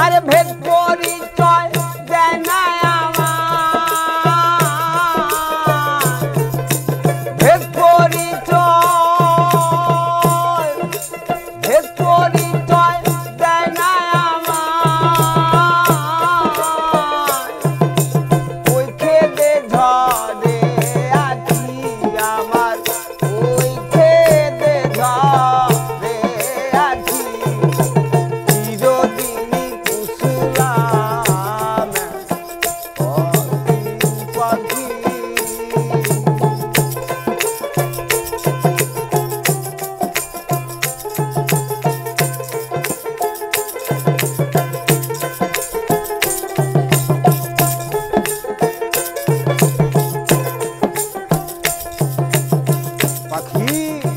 अरे भेद aqui.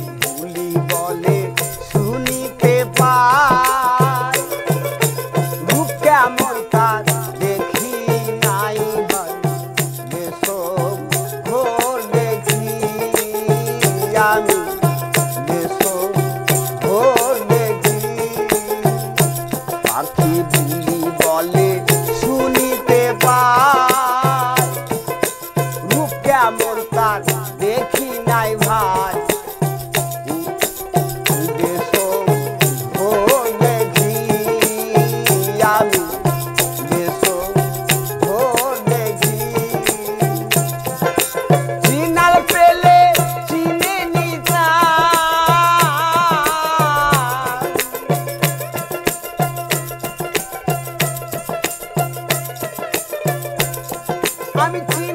I'm in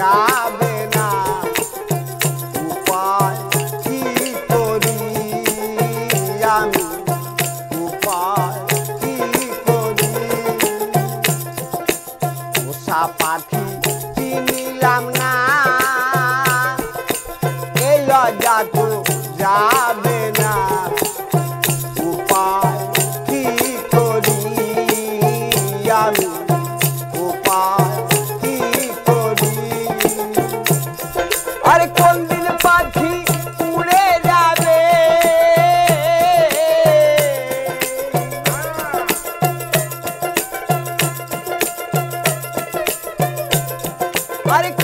যাবে না। উপায় কি করি আমি? উপায় কি করি? ওষা পাখি চিনিলাম না। 아래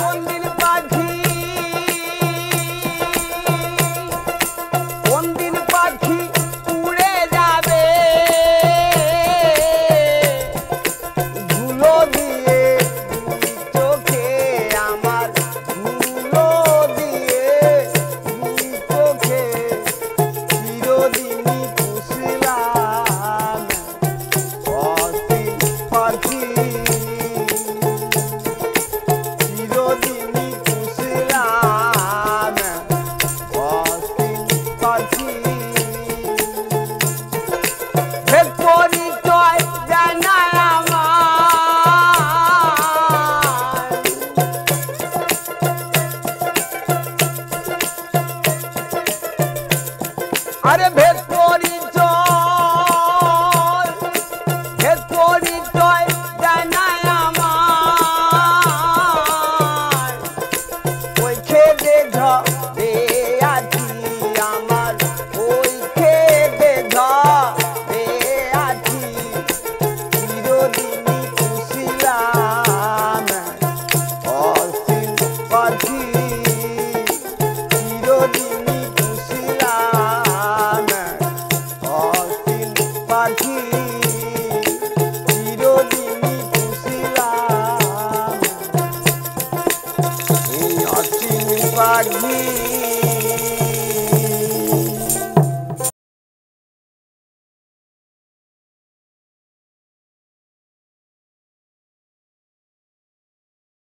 আরে ভেদ পরিচয় ভেদ পরিচয় জানায় আমার ওই খেদে ঘর পাখি